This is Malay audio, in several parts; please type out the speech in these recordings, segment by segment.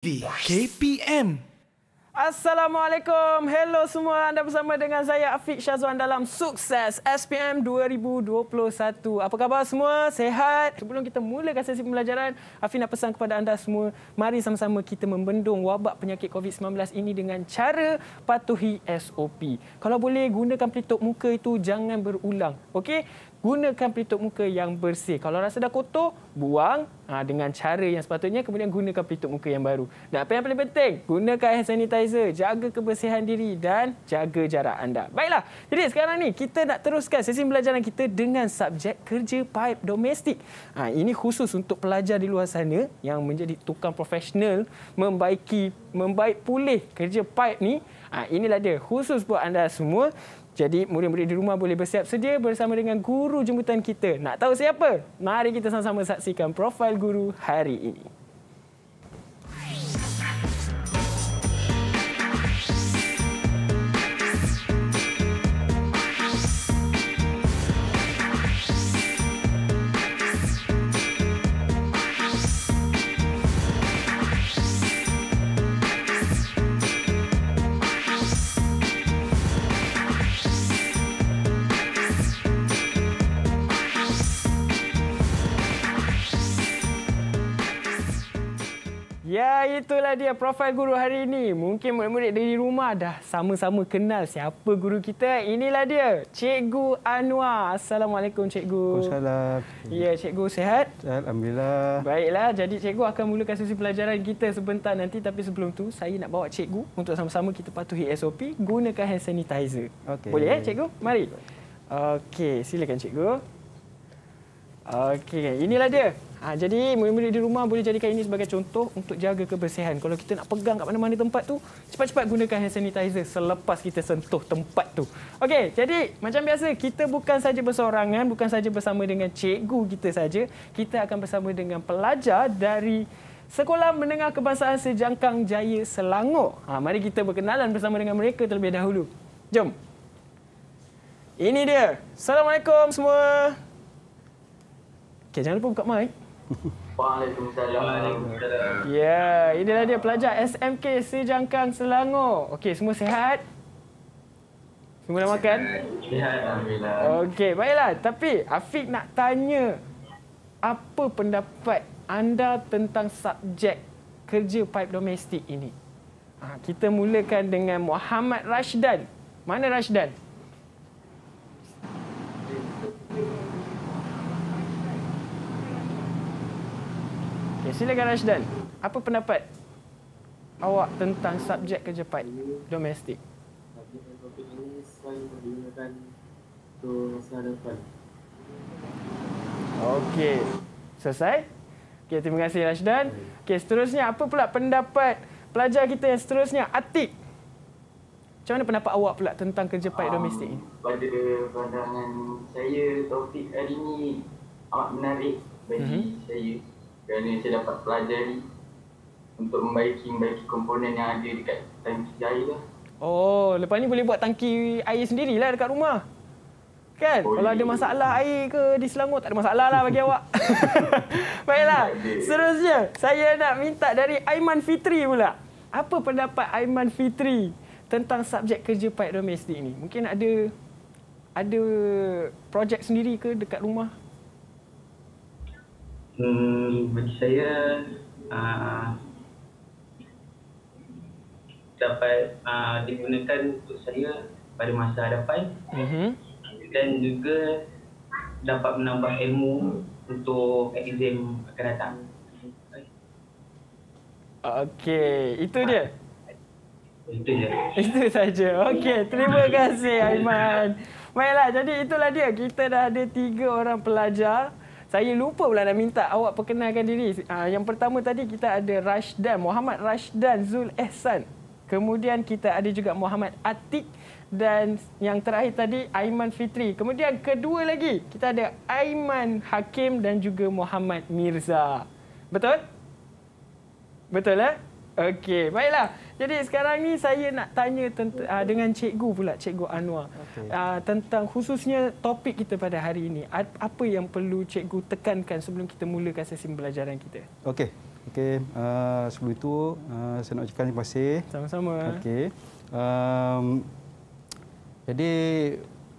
di KPM. Assalamualaikum. Hello semua. Anda bersama dengan saya Afiq Syazwan dalam Sukses SPM 2021. Apa khabar semua? Sehat? Sebelum kita mulakan sesi pembelajaran, Afiq nak pesan kepada anda semua, mari sama-sama kita membendung wabak penyakit COVID-19 ini dengan cara patuhi SOP. Kalau boleh gunakan pelitup muka itu jangan berulang. Okey? Gunakan pelitup muka yang bersih. Kalau rasa dah kotor, buang ha, dengan cara yang sepatutnya. Kemudian gunakan pelitup muka yang baru. Dan apa yang paling penting, gunakan hand sanitizer. Jaga kebersihan diri dan jaga jarak anda. Baiklah, jadi sekarang ni kita nak teruskan sesi pembelajaran kita dengan subjek kerja pipe domestik. Ha, ini khusus untuk pelajar di luar sana yang menjadi tukang profesional membaiki, membaik pulih kerja pipe ni. Ha, inilah dia khusus buat anda semua. Jadi murid-murid di rumah boleh bersiap sedia bersama dengan guru jemputan kita. Nak tahu siapa? Mari kita sama-sama saksikan profil guru hari ini. Ya, itulah dia profil guru hari ini. Mungkin murid-murid di rumah dah sama-sama kenal siapa guru kita. Inilah dia, Cikgu Anwar. Assalamualaikum, Cikgu. Assalamualaikum. Ya, Cikgu sehat? Alhamdulillah. Baiklah, jadi Cikgu akan mulakan sesi pelajaran kita sebentar nanti. Tapi sebelum tu, saya nak bawa Cikgu untuk sama-sama kita patuhi SOP gunakan hand sanitizer. Okey. Boleh, eh, Cikgu? Mari. Okey, silakan, Cikgu. Okey, inilah dia. Ha, jadi murid-murid di rumah boleh jadikan ini sebagai contoh untuk jaga kebersihan. Kalau kita nak pegang kat mana-mana tempat tu, cepat-cepat gunakan hand sanitizer selepas kita sentuh tempat tu. Okey, jadi macam biasa kita bukan saja bersorangan, bukan saja bersama dengan cikgu kita saja, kita akan bersama dengan pelajar dari Sekolah Menengah Kebangsaan Sejangkang Jaya Selangor. Ha, mari kita berkenalan bersama dengan mereka terlebih dahulu. Jom. Ini dia. Assalamualaikum semua. Okay, jangan lupa buka mic. Waalaikumsalam. Ya, inilah dia pelajar SMK Sejangkang Selangor. Okey, semua sihat? Semua dah makan? Sihat Alhamdulillah. Okey, baiklah. Tapi Afiq nak tanya, apa pendapat anda tentang subjek kerja pipe domestik ini? Ha, kita mulakan dengan Muhammad Rashdan. Mana Rashdan? Okay, silakan Rashdan. Apa pendapat awak tentang subjek kerja pipe domestik? Topik ini sesuai untuk digunakan untuk masa depan. Okey. Selesai? Okey, terima kasih Rashdan. Okey, seterusnya apa pula pendapat pelajar kita yang seterusnya? Atik. Macam mana pendapat awak pula tentang kerja pipe domestik ini? Pada pandangan saya, topik hari ini amat menarik bagi Mhm. saya kerana saya dapat pelajari untuk membaiki-membaiki komponen yang ada dekat tangki air lah. Oh, lepas ni boleh buat tangki air sendirilah dekat rumah. Kan? Boleh. Kalau ada masalah air ke di Selangor, tak ada masalah lah bagi awak. Baiklah. Seterusnya, saya nak minta dari Aiman Fitri pula. Apa pendapat Aiman Fitri tentang subjek kerja pipe domestik ni? Mungkin ada ada projek sendiri ke dekat rumah? Hmm, bagi saya uh, dapat uh, digunakan untuk saya pada masa hadapan Mhm. dan juga dapat menambah ilmu untuk exam akan datang. Okey, itu dia. Itu je. Itu saja. Okey, terima kasih Aiman. Baiklah, jadi itulah dia. Kita dah ada tiga orang pelajar. Saya lupa pula nak minta awak perkenalkan diri. Ah, yang pertama tadi kita ada Rashdan, Muhammad Rashdan Zul Ehsan. Kemudian kita ada juga Muhammad Atik dan yang terakhir tadi Aiman Fitri. Kemudian kedua lagi kita ada Aiman Hakim dan juga Muhammad Mirza. Betul? Betul eh? Okey, baiklah. Jadi sekarang ni saya nak tanya tent- uh, dengan cikgu pula, cikgu Anwar. Okey. Uh, tentang khususnya topik kita pada hari ini. Apa yang perlu cikgu tekankan sebelum kita mulakan sesi pembelajaran kita? Okey. Okey, uh, sebelum itu uh, saya nak ucapkan terima kasih. Sama-sama. Okey. Um, jadi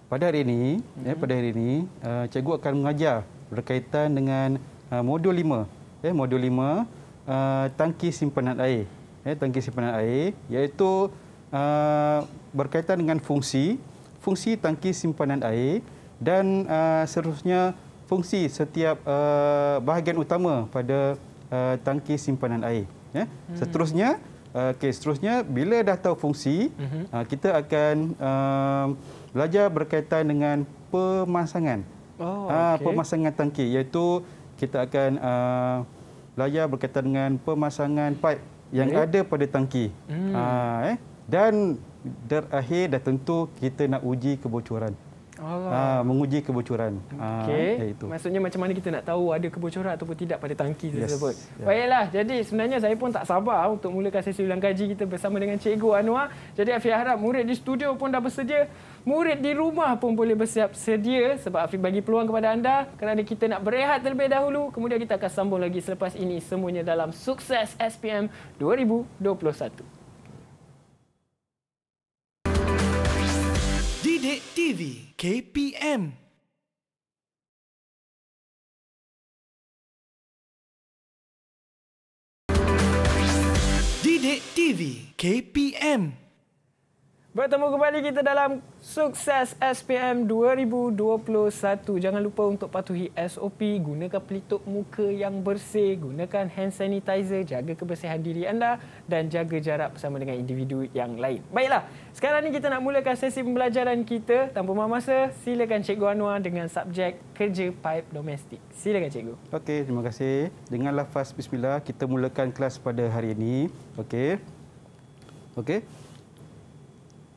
pada hari ini, mm-hmm. ya, pada hari ini uh, cikgu akan mengajar berkaitan dengan uh, modul 5. Ya, modul 5 uh, tangki simpanan air. Ya, tangki simpanan air iaitu uh, berkaitan dengan fungsi fungsi tangki simpanan air dan uh, seterusnya fungsi setiap uh, bahagian utama pada uh, tangki simpanan air. Ya. Hmm. Seterusnya, uh, okay, seterusnya bila dah tahu fungsi, hmm. uh, kita akan uh, belajar berkaitan dengan pemasangan. Oh, uh, okay. Pemasangan tangki iaitu kita akan uh, belajar berkaitan dengan pemasangan pipe yang okay. ada pada tangki. Hmm. Uh, eh. Dan terakhir dah tentu kita nak uji kebocoran. Ha, menguji kebocoran. Okey. Ha, Maksudnya macam mana kita nak tahu ada kebocoran ataupun tidak pada tangki yes. tersebut. Yeah. Baiklah. Jadi sebenarnya saya pun tak sabar untuk mulakan sesi ulang kaji kita bersama dengan Cikgu Anwar. Jadi Afiq harap murid di studio pun dah bersedia. Murid di rumah pun boleh bersiap sedia sebab Afiq bagi peluang kepada anda kerana kita nak berehat terlebih dahulu. Kemudian kita akan sambung lagi selepas ini semuanya dalam Sukses SPM 2021. Didik TV KPM Didik TV KPM Bertemu kembali kita dalam Sukses SPM 2021. Jangan lupa untuk patuhi SOP, gunakan pelitup muka yang bersih, gunakan hand sanitizer, jaga kebersihan diri anda dan jaga jarak bersama dengan individu yang lain. Baiklah, sekarang ni kita nak mulakan sesi pembelajaran kita. Tanpa buang masa, silakan Cikgu Anwar dengan subjek kerja pipe domestik. Silakan Cikgu. Okey, terima kasih. Dengan lafaz bismillah, kita mulakan kelas pada hari ini. Okey. Okey.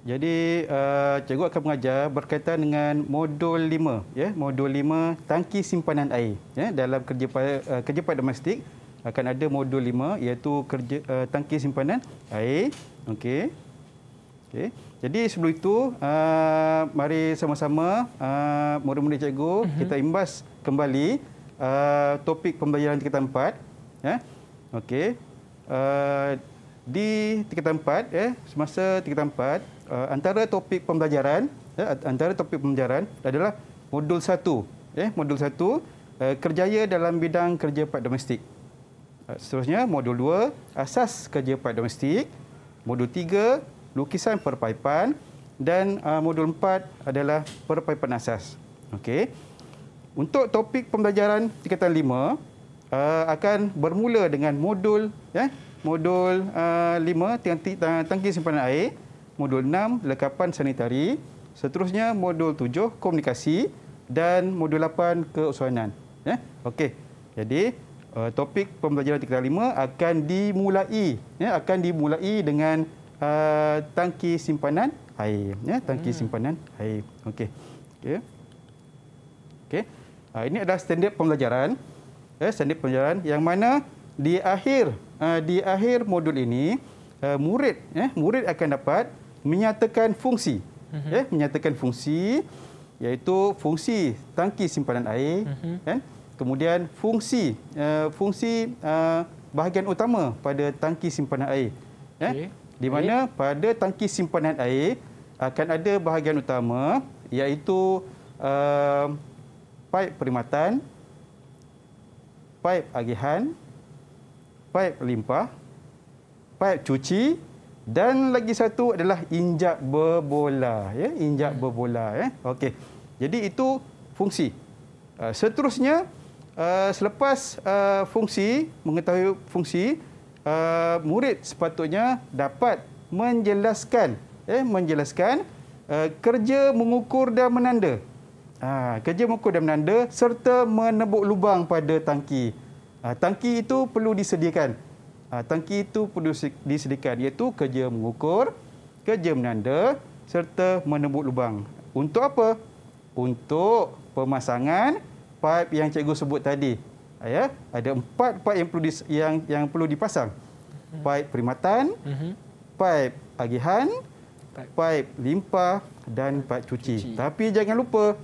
Jadi uh, cikgu akan mengajar berkaitan dengan modul 5 ya. Modul 5 tangki simpanan air ya. Dalam kerja uh, kerja pada domestik akan ada modul 5 iaitu kerja uh, tangki simpanan air. Okey. Okey. Jadi sebelum itu uh, mari sama-sama uh, murid-murid cikgu uh-huh. kita imbas kembali uh, topik pembelajaran tingkatan 4 ya. Okey. Uh, di tingkatan 4 ya semasa tingkatan 4 uh, antara topik pembelajaran ya, antara topik pembelajaran adalah modul 1 ya modul 1 uh, kerjaya dalam bidang kerja part domestik. Uh, seterusnya modul 2 asas kerja part domestik. Modul 3 lukisan perpaipan. Dan uh, modul 4 adalah perpaipan asas. Okey. Untuk topik pembelajaran tingkatan 5 uh, akan bermula dengan modul ya modul uh, 5 tangki, tangki simpanan air modul 6 lekapan sanitari, seterusnya modul 7 komunikasi dan modul 8 keusuhanan. Ya. Okey. Jadi uh, topik pembelajaran tingkatan 5 akan dimulai ya akan dimulai dengan uh, tangki simpanan air ya tangki hmm. simpanan air. Okey. Okey. Okey. Uh, ini adalah standard pembelajaran. Ya, standard pembelajaran yang mana di akhir uh, di akhir modul ini uh, murid ya murid akan dapat menyatakan fungsi uh-huh. ya menyatakan fungsi iaitu fungsi tangki simpanan air uh-huh. kan kemudian fungsi uh, fungsi uh, bahagian utama pada tangki simpanan air ya okay. di mana okay. pada tangki simpanan air akan ada bahagian utama iaitu uh, paip perkhidmatan paip agihan paip limpah paip cuci dan lagi satu adalah injak berbola ya injak hmm. berbola ya. Okey. Jadi itu fungsi. Uh, seterusnya uh, selepas uh, fungsi mengetahui fungsi uh, murid sepatutnya dapat menjelaskan ya menjelaskan uh, kerja mengukur dan menanda. Uh, kerja mengukur dan menanda serta menebuk lubang pada tangki. Uh, tangki itu perlu disediakan Ha, tangki itu perlu disediakan iaitu kerja mengukur, kerja menanda serta menembuk lubang. Untuk apa? Untuk pemasangan pipe yang cikgu sebut tadi. Ha, ya, ada empat pipe yang perlu di, yang yang perlu dipasang. Pipe perkhidmatan, mhm. pipe agihan, pipe limpah dan pipe cuci. cuci. Tapi jangan lupa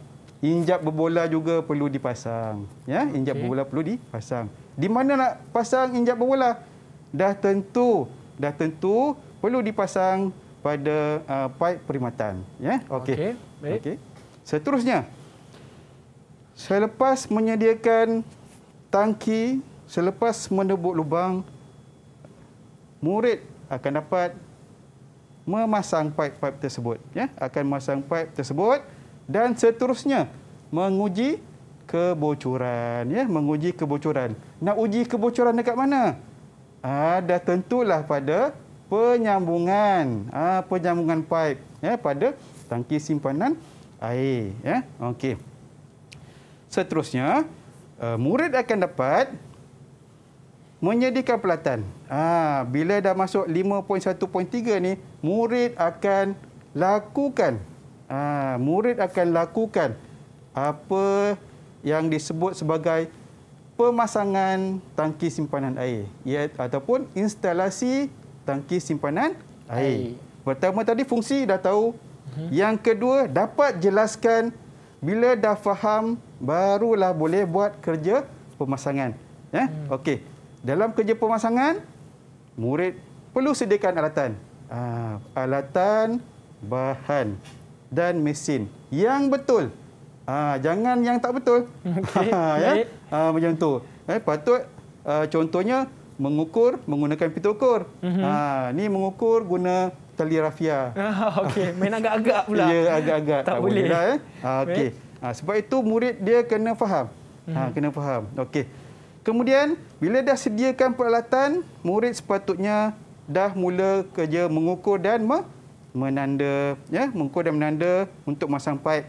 injap berbola juga perlu dipasang. Ya, injap okay. berbola perlu dipasang. Di mana nak pasang injap berbola? Dah tentu, dah tentu perlu dipasang pada uh, pipe perkhidmatan. Ya, okey. Okey. Okey. Seterusnya, selepas menyediakan tangki, selepas menebuk lubang, murid akan dapat memasang pipe-pipe tersebut. Ya, akan memasang pipe tersebut dan seterusnya menguji kebocoran. Ya, menguji kebocoran. Nak uji kebocoran dekat mana? Ah, dah tentulah pada penyambungan, ah, penyambungan pipe ya pada tangki simpanan air. Ya, okey. Seterusnya, uh, murid akan dapat menyediakan pelatan. Ah, bila dah masuk 5.1.3 ni, murid akan lakukan ah, murid akan lakukan apa yang disebut sebagai pemasangan tangki simpanan air ya ataupun instalasi tangki simpanan air. Air. Pertama tadi fungsi dah tahu. Yang kedua dapat jelaskan bila dah faham barulah boleh buat kerja pemasangan. Ya. Okey. Dalam kerja pemasangan murid perlu sediakan alatan. Ah, alatan, bahan dan mesin yang betul. Ah, jangan yang tak betul. Okey, ya. Ah, macam tu. Eh, patut ah, contohnya mengukur menggunakan pita ukur. Mhm. Ah, ni mengukur guna tali rafia. Ah, Okey, main agak-agak pula. Ya, agak-agak Tak boleh. lah, eh. Ah, okey. Ah, sebab itu murid dia kena faham. Ah, kena faham. Okey. Kemudian bila dah sediakan peralatan, murid sepatutnya dah mula kerja mengukur dan me- menanda, ya, mengukur dan menanda untuk masang pipe.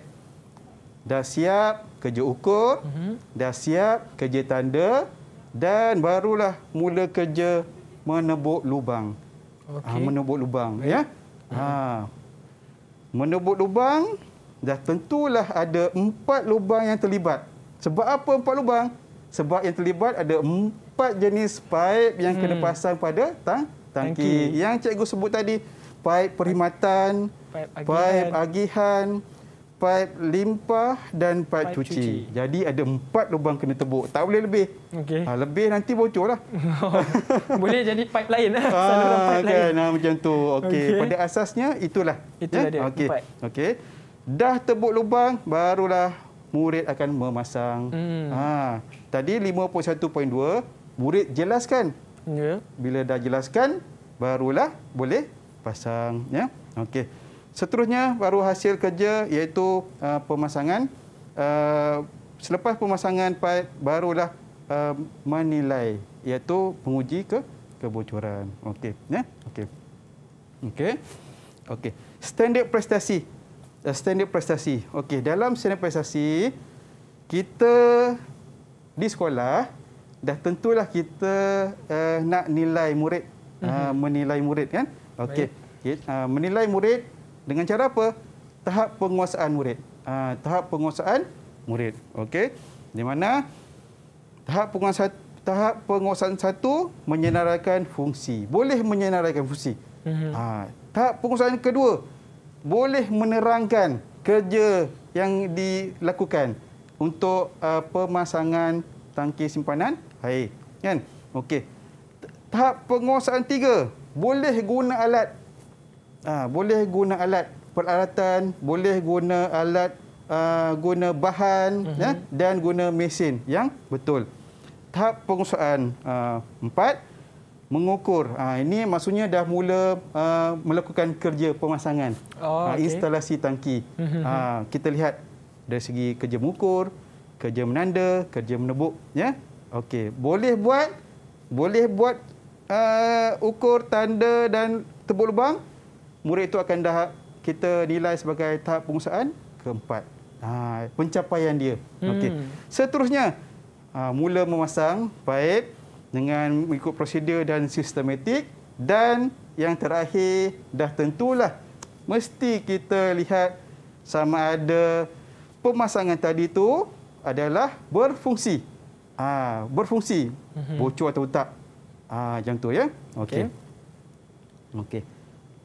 Dah siap kerja ukur, Mhm. dah siap kerja tanda dan barulah mula kerja menebuk lubang. Okey. Ha, menebuk lubang ya. Ha. Menebuk lubang dah tentulah ada empat lubang yang terlibat. Sebab apa empat lubang? Sebab yang terlibat ada empat jenis pipe yang kena Hmm. pasang pada tang tangki. Tangki. Yang cikgu sebut tadi, pipe perkhidmatan, Pipe agihan. pipe agihan, pipe limpah dan pipe, Pipe cuci. cuci. Jadi ada empat lubang kena tebuk. Tak boleh lebih. Okey. Ha, lebih nanti bocor lah. Boleh jadi pipe lain lah. Saluran Ah, pipe kan, lain. ah, macam tu. Okey. Okey. Pada asasnya itulah. Itulah dia, Okey. empat. Okey. Dah tebuk lubang barulah murid akan memasang. Hmm. Ha, tadi 5.1.2 murid jelaskan. Ya. Bila dah jelaskan barulah boleh pasang ya. Okey. Seterusnya baru hasil kerja iaitu uh, pemasangan uh, selepas pemasangan pipe barulah uh, menilai iaitu penguji ke kebocoran. Okey ya. Okey. Okey. Okey. Standard prestasi. Uh, standard prestasi. Okey, dalam standard prestasi kita di sekolah dah tentulah kita uh, nak nilai murid, uh, menilai murid kan? Okey. Uh, menilai murid dengan cara apa? Tahap penguasaan murid. Uh, tahap penguasaan murid. Okey. Di mana tahap penguasaan tahap penguasaan satu menyenaraikan fungsi. Boleh menyenaraikan fungsi. Ha, tahap penguasaan kedua boleh menerangkan kerja yang dilakukan untuk uh, pemasangan tangki simpanan air. Kan? Okey. Tahap penguasaan tiga boleh guna alat. Ah, boleh guna alat peralatan, boleh guna alat uh, guna bahan uh-huh. ya dan guna mesin yang betul. Tahap penguasaan uh, empat mengukur. Ah, ini maksudnya dah mula uh, melakukan kerja pemasangan Oh, okey. instalasi tangki. Mhm. Ah, kita lihat dari segi kerja mengukur, kerja menanda, kerja menebuk ya. Okey, boleh buat boleh buat uh, ukur tanda dan tebuk lubang. Murid itu akan dah kita nilai sebagai tahap pengusahaan keempat. Ha, pencapaian dia. Okey. Hmm. Seterusnya ha, mula memasang pipe dengan mengikut prosedur dan sistematik dan yang terakhir dah tentulah mesti kita lihat sama ada pemasangan tadi tu adalah berfungsi. Ah, berfungsi. Mhm. Bocor atau tak. Ah, macam tu ya. Okey. Okey.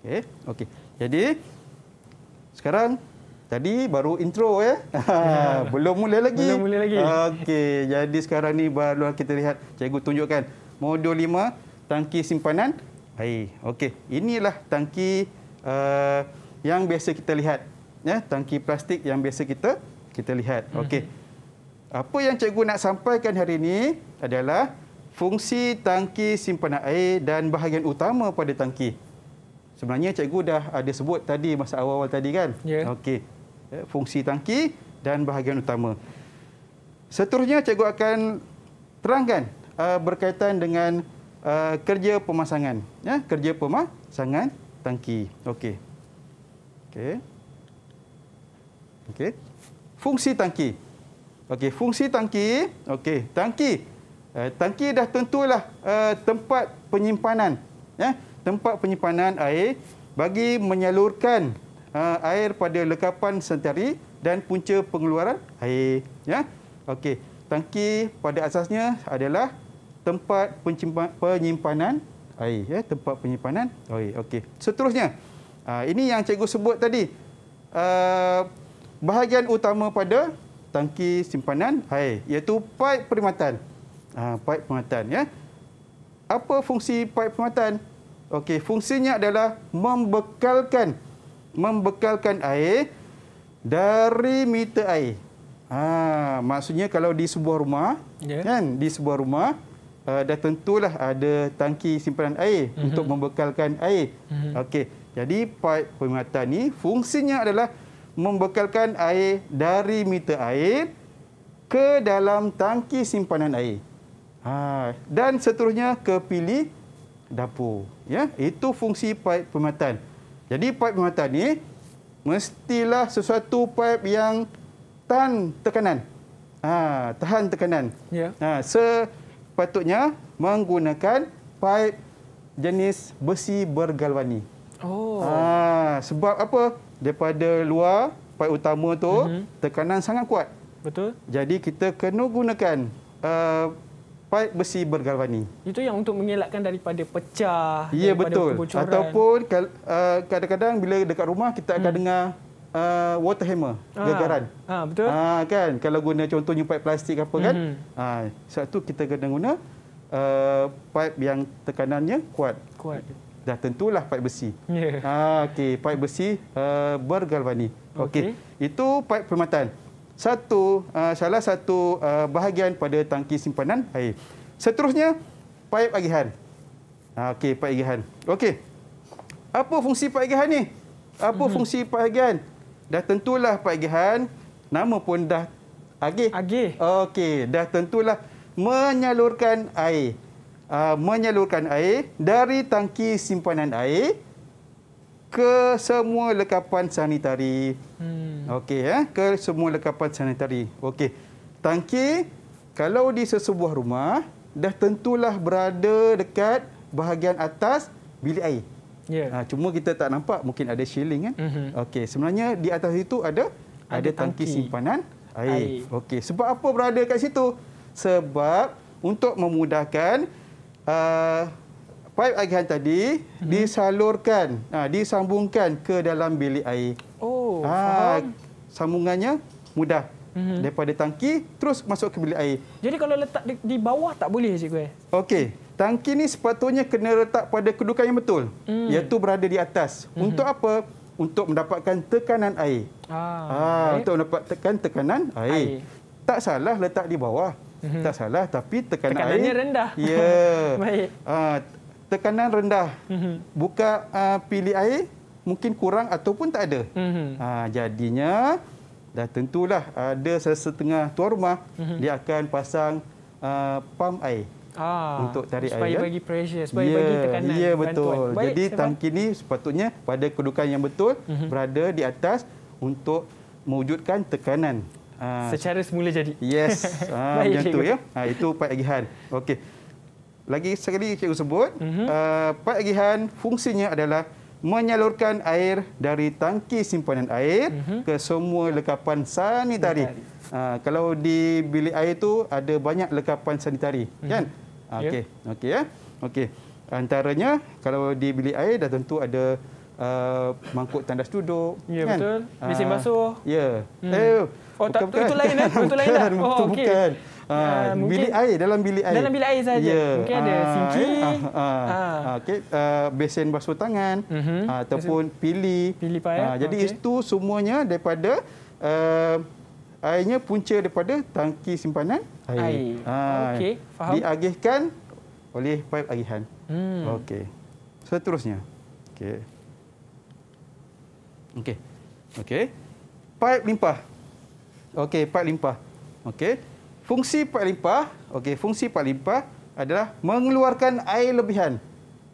Okey, okey. Jadi sekarang Tadi baru intro ya. Belum mula lagi. Belum mula lagi. Okey, jadi sekarang ni baru kita lihat cikgu tunjukkan modul 5 tangki simpanan air. Okey, inilah tangki uh, yang biasa kita lihat ya, tangki plastik yang biasa kita kita lihat. Okey. Apa yang cikgu nak sampaikan hari ini adalah fungsi tangki simpanan air dan bahagian utama pada tangki. Sebenarnya cikgu dah ada sebut tadi masa awal-awal tadi kan? Ya. Okey. Eh, Fungsi tangki dan bahagian utama. Seterusnya cikgu akan terangkan uh, berkaitan dengan uh, kerja pemasangan, ya, kerja pemasangan tangki. Okey. Okey. Okey. Fungsi tangki. Okey, fungsi tangki. Okey, tangki. Uh, tangki dah tentulah uh, tempat penyimpanan, ya, tempat penyimpanan air bagi menyalurkan uh, air pada lekapan sentari dan punca pengeluaran air, ya. Okey, tangki pada asasnya adalah tempat penyimpan- penyimpanan air, ya, tempat penyimpanan air. Okey. Seterusnya, uh, ini yang cikgu sebut tadi. Uh, bahagian utama pada tangki simpanan air iaitu paip perkhidmatan. Ha, paip perkhidmatan ya. Apa fungsi paip perkhidmatan? Okey, fungsinya adalah membekalkan membekalkan air dari meter air. Ha, maksudnya kalau di sebuah rumah Ya. kan, di sebuah rumah uh, dah tentulah ada tangki simpanan air mm-hmm. untuk membekalkan air. Mm-hmm. Okey. Jadi paip perkhidmatan ni fungsinya adalah membekalkan air dari meter air ke dalam tangki simpanan air. Ha, dan seterusnya ke pilih dapur. Ya, itu fungsi paip perkhidmatan. Jadi paip perkhidmatan ni mestilah sesuatu paip yang tahan tekanan. Ha, tahan tekanan. Ya. Ha, sepatutnya menggunakan paip jenis besi bergalvani. Oh. Ah, sebab apa? Daripada luar paip utama tu mm-hmm. tekanan sangat kuat. Betul? Jadi kita kena gunakan uh, paip besi bergalvani. Itu yang untuk mengelakkan daripada pecah, Ya daripada betul. kebocoran. Ataupun uh, kadang-kadang bila dekat rumah kita akan Hmm. dengar uh, water hammer, Ah. gegaran. Ah, betul? Ah kan kalau guna contohnya paip plastik apa kan. Mhm. Ah sebab tu kita kena guna uh, paip yang tekanannya kuat. Kuat. Dah tentulah paip besi. Ya. Ah, okey, paip besi uh, bergalvani. Okey. Itu paip perkhidmatan. Satu uh, salah satu uh, bahagian pada tangki simpanan air. Seterusnya paip agihan. Ah, okey, paip agihan. Okey. Apa fungsi paip agihan ni? Apa hmm. fungsi paip agihan? Dah tentulah paip agihan, nama pun dah agih. Agih. Okey, dah tentulah menyalurkan air. Uh, menyalurkan air dari tangki simpanan air ke semua lekapan sanitari. Hmm. Okey ya, ke semua lekapan sanitari. Okey. Tangki kalau di sesebuah rumah dah tentulah berada dekat bahagian atas bilik air. Ya. Ha, cuma kita tak nampak mungkin ada shielding kan. Mhm. Okey, sebenarnya di atas itu ada ada, Ada tangki, tangki. simpanan air. Air. Okey, sebab apa berada kat situ? Sebab untuk memudahkan uh, paip agihan tadi Mhm. disalurkan, ha, disambungkan ke dalam bilik air. Oh, faham. sambungannya mudah. Mhm. Daripada tangki terus masuk ke bilik air. Jadi kalau letak di, di bawah tak boleh cikgu eh? Okey, tangki ni sepatutnya kena letak pada kedudukan yang betul, Hmm. iaitu berada di atas. Untuk apa? Untuk mendapatkan tekanan air. Ah, baik. untuk mendapatkan tekanan air. Air. Tak salah letak di bawah. Mhm. Tak salah tapi tekanan Tekanannya air rendah. Ya. Baik. Ah, tekanan rendah. Mhm. Buka uh, pilih air mungkin kurang ataupun tak ada. Mhm. Ha, jadinya dah tentulah ada setengah tuan rumah Mhm. dia akan pasang uh, pam air. Ah, Untuk tarik supaya air, kan? bagi pressure, supaya Ya, bagi tekanan. Ya bantuan. betul. Baik, Jadi faham. tangki ni sepatutnya pada kedudukan yang betul Mhm. berada di atas untuk mewujudkan tekanan. Ah, secara semula jadi. Yes, ha, Baik, macam tu ya. Ha, itu paip agihan. Okey. Lagi sekali cikgu sebut, Mhm. uh, paip agihan fungsinya adalah menyalurkan air dari tangki simpanan air Mhm. ke semua lekapan sanitari. Sanitari. Ha, kalau di bilik air tu ada banyak lekapan sanitari, kan? Ha, Ya. Okey, okey ya. Okey. Antaranya kalau di bilik air dah tentu ada uh, mangkuk tandas duduk. Ya, kan? betul. Mesin Ah, basuh. Ya. Hmm. Eh, Oh, tak- itu lain, eh? Itu lain bukan, dah? Oh, okey. bukan. Ah, Ah, mungkin- bilik air, dalam bilik air. Dalam bilik air sahaja? Ya. Mungkin ada Ah, sinki. eh, ah, ah, Ah. ah, Okey, uh, besen basuh tangan Mhm. ah, ataupun pili. Pili payap, Ah, jadi okey. itu semuanya daripada uh, airnya punca daripada tangki simpanan air. Air. Ah, Okey, faham. Diagihkan oleh paip agihan. Hmm. Okey. Seterusnya. Okey. Okey. Okey. Paip limpah. Okey, paip limpah. Okey. Fungsi paip limpah, okey, fungsi paip limpah adalah mengeluarkan air lebihan.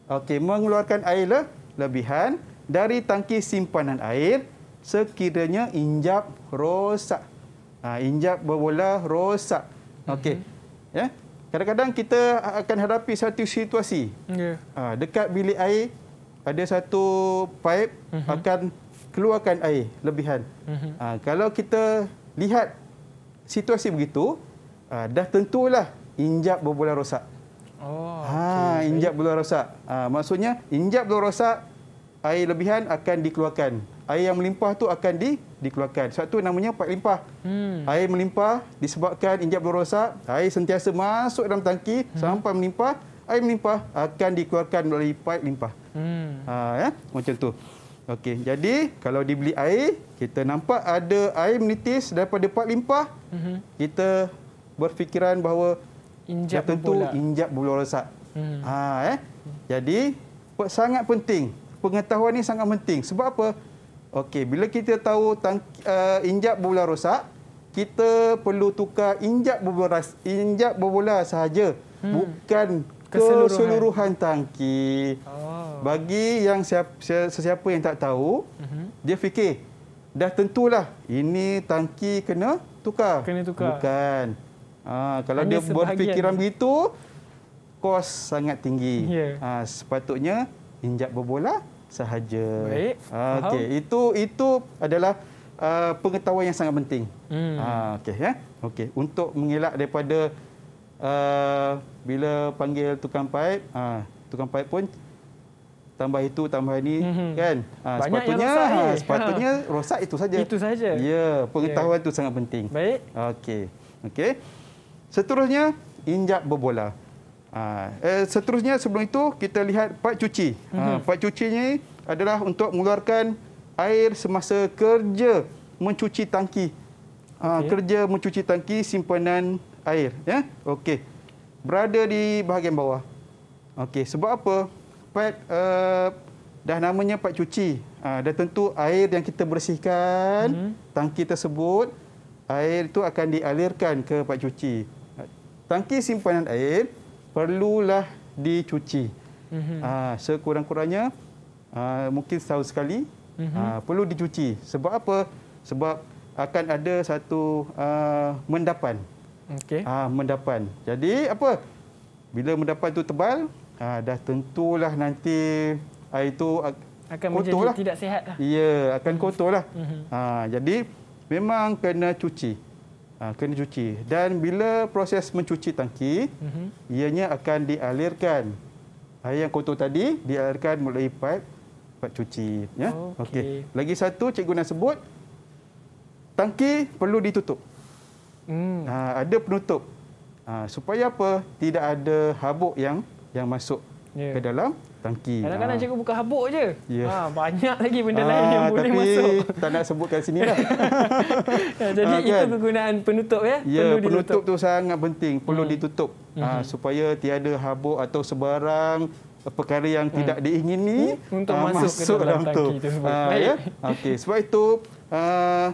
Okey, mengeluarkan air le lebihan dari tangki simpanan air sekiranya injap rosak. Ha, injap berbola rosak. Okey. Ya. Kadang-kadang kita akan hadapi satu situasi Ya. Ha, dekat bilik air ada satu pipe uh-huh. akan keluarkan air lebihan. Uh-huh. Ha, kalau kita lihat situasi begitu, ha, dah tentulah injap berbola rosak. Oh. Ha, injap berbola rosak. Ha, maksudnya injap berbola rosak, air lebihan akan dikeluarkan. Air yang melimpah tu akan di, dikeluarkan. Sebab tu namanya pipe limpah. Hmm. Air melimpah disebabkan injap berbola rosak, air sentiasa masuk dalam tangki hmm. sampai melimpah, air melimpah akan dikeluarkan melalui pipe limpah. Hmm. Ha ya, macam tu. Okey, jadi kalau dibeli air, kita nampak ada air menitis daripada pipe limpah, Mhm. kita berfikiran bahawa Injap tentu berbola. injap berbola rosak. Hmm. Ha eh. Jadi sangat penting. Pengetahuan ni sangat penting. Sebab apa? Okey, bila kita tahu tangki, uh, injap berbola rosak, kita perlu tukar injap berbola injap berbola sahaja, hmm. bukan Keseluruhan. keseluruhan tangki. Oh. Bagi yang siapa, sesiapa yang tak tahu, Mhm. dia fikir dah tentulah ini tangki kena tukar. Kena tukar. Bukan. Ha, kalau Hanya dia berfikiran sebahagian. begitu, kos sangat tinggi. Ya. Ha, sepatutnya injak berbola sahaja. Baik, Ha, faham. okey, itu itu adalah uh, pengetahuan yang sangat penting. Hmm. Ha, okey ya. Okey, untuk mengelak daripada uh, bila panggil tukang paip, ha, tukang paip pun tambah itu tambah ini Mhm. kan. Ha, Banyak sepatutnya rosak ha, sepatutnya rosak itu saja. Itu saja. Ya, pengetahuan itu sangat penting. Baik. Okey. Okey. Seterusnya injak berbola. Ha, eh, seterusnya sebelum itu kita lihat part cuci. Ha, part cuci ni adalah untuk mengeluarkan air semasa kerja mencuci tangki. Ha, Okey. kerja mencuci tangki simpanan air ya. Okey. Berada di bahagian bawah. Okey, sebab apa? Pipe uh, dah namanya pipe cuci. Ha, dah tentu air yang kita bersihkan Mhm. tangki tersebut air itu akan dialirkan ke pipe cuci. Tangki simpanan air perlulah dicuci. Mhm. Ha, sekurang-kurangnya ha, mungkin setahun sekali Mhm. ha, perlu dicuci. Sebab apa? Sebab akan ada satu uh, mendapan. Okey. Ah, mendapan. Jadi apa? Bila mendapan itu tebal, ah, dah tentulah nanti air itu ak- Akan kotor menjadi lah. tidak sihat lah. Ya, akan kotor lah. Mhm. Ah, jadi memang kena cuci. Ah, kena cuci. Dan bila proses mencuci tangki, Mhm. ianya akan dialirkan. Air yang kotor tadi dialirkan melalui pipe pipe cuci. Ya. Okey. Lagi satu cikgu nak sebut, tangki perlu ditutup. Hmm. Ha, ada penutup. Ha, supaya apa? Tidak ada habuk yang yang masuk Ya. ke dalam tangki. Kadang-kadang Ha. cikgu buka habuk je. Ya. Ha, banyak lagi benda Ah, lain yang boleh tapi masuk. tak nak sebutkan sini lah. Ya, jadi Ah, itu kan? kegunaan penutup ya. ya, Perlu penutup ditutup. tu sangat penting. Perlu Hmm. ditutup. Ha, Mhm. supaya tiada habuk atau sebarang perkara yang tidak diingini Hmm. Untuk ah, masuk ke dalam tu. tangki. Ah, Baik. ya? Okey, sebab itu ah,